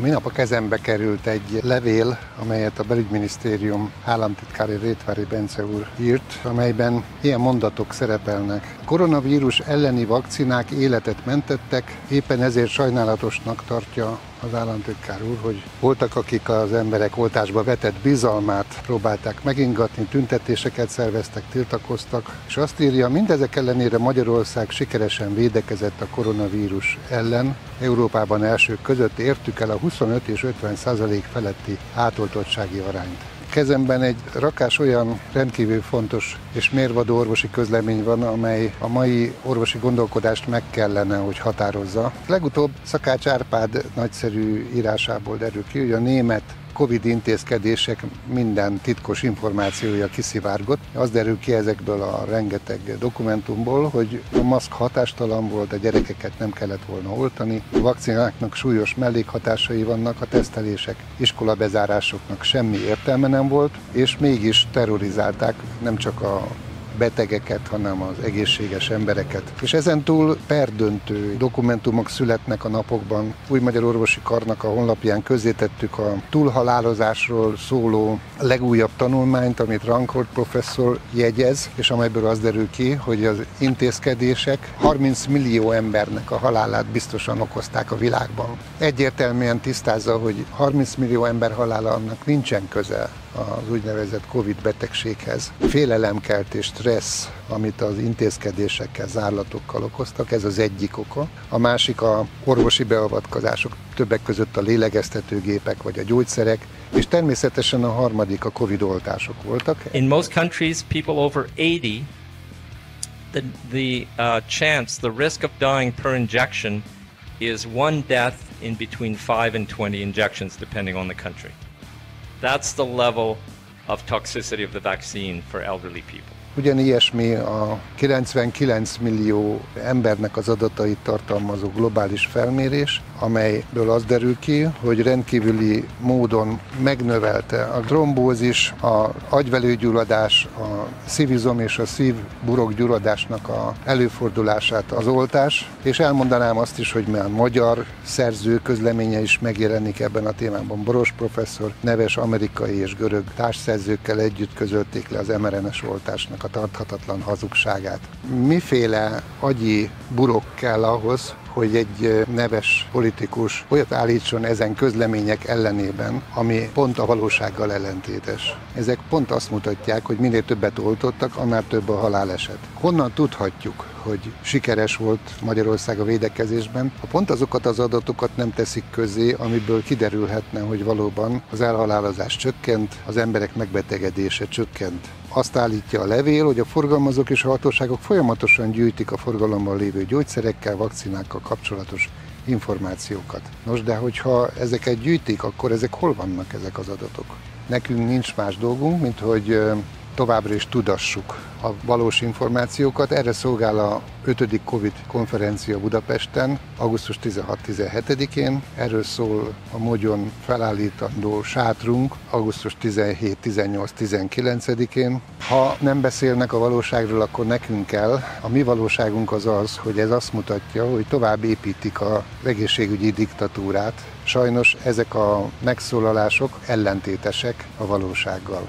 A minap a kezembe került egy levél, amelyet a belügyminisztérium államtitkári Rétvári Bence úr írt, amelyben ilyen mondatok szerepelnek. Koronavírus elleni vakcinák életet mentettek, éppen ezért sajnálatosnak tartja az államtitkár úr, hogy voltak, akik az emberek oltásba vetett bizalmát próbálták megingatni, tüntetéseket szerveztek, tiltakoztak, és azt írja, mindezek ellenére Magyarország sikeresen védekezett a koronavírus ellen. Európában elsők között értük el a 25 és 50 százalék feletti átoltottsági arányt kezemben egy rakás olyan rendkívül fontos és mérvadó orvosi közlemény van, amely a mai orvosi gondolkodást meg kellene, hogy határozza. Legutóbb Szakács Árpád nagyszerű írásából derül ki, hogy a német Covid intézkedések minden titkos információja kiszivárgott. Az derül ki ezekből a rengeteg dokumentumból, hogy a maszk hatástalan volt, a gyerekeket nem kellett volna oltani, a vakcináknak súlyos mellékhatásai vannak, a tesztelések, iskola bezárásoknak semmi értelme nem volt, és mégis terrorizálták nem csak a betegeket, hanem az egészséges embereket. És ezen túl perdöntő dokumentumok születnek a napokban. Új Magyar Orvosi Karnak a honlapján közzétettük a túlhalálozásról szóló legújabb tanulmányt, amit Rancourt professzor jegyez, és amelyből az derül ki, hogy az intézkedések 30 millió embernek a halálát biztosan okozták a világban. Egyértelműen tisztázza, hogy 30 millió ember halála annak nincsen köze az úgynevezett Covid betegséghez. Félelemkelt és stressz, amit az intézkedésekkel, zárlatokkal okoztak, ez az egyik oka. A másik a orvosi beavatkozások, többek között a lélegeztetőgépek vagy a gyógyszerek, és természetesen a harmadik a Covid oltások voltak. In most countries, people over 80, the, the uh, chance, the risk of dying per injection is one death in between 5 and 20 injections, depending on the country. That's the level of toxicity of the vaccine for elderly people. Ugyanilyesmi a 99 millió embernek az adatait tartalmazó globális felmérés, amelyből az derül ki, hogy rendkívüli módon megnövelte a trombózis, a agyvelőgyulladás, a szívizom és a szívburok gyulladásnak a előfordulását az oltás, és elmondanám azt is, hogy már magyar szerző közleménye is megjelenik ebben a témában. Boros professzor neves amerikai és görög társszerzőkkel együtt közölték le az mRNS oltásnak a tarthatatlan hazugságát. Miféle agyi burok kell ahhoz, hogy egy neves politikus olyat állítson ezen közlemények ellenében, ami pont a valósággal ellentétes. Ezek pont azt mutatják, hogy minél többet oltottak, annál több a haláleset. Honnan tudhatjuk, hogy sikeres volt Magyarország a védekezésben, ha pont azokat az adatokat nem teszik közé, amiből kiderülhetne, hogy valóban az elhalálozás csökkent, az emberek megbetegedése csökkent. Azt állítja a levél, hogy a forgalmazók és a hatóságok folyamatosan gyűjtik a forgalomban lévő gyógyszerekkel, vakcinákkal kapcsolatos információkat. Nos, de hogyha ezeket gyűjtik, akkor ezek hol vannak ezek az adatok? Nekünk nincs más dolgunk, mint hogy továbbra is tudassuk a valós információkat. Erre szolgál a 5. Covid konferencia Budapesten, augusztus 16-17-én. Erről szól a Mogyon felállítandó sátrunk, augusztus 17-18-19-én. Ha nem beszélnek a valóságról, akkor nekünk kell. A mi valóságunk az az, hogy ez azt mutatja, hogy tovább építik a egészségügyi diktatúrát. Sajnos ezek a megszólalások ellentétesek a valósággal.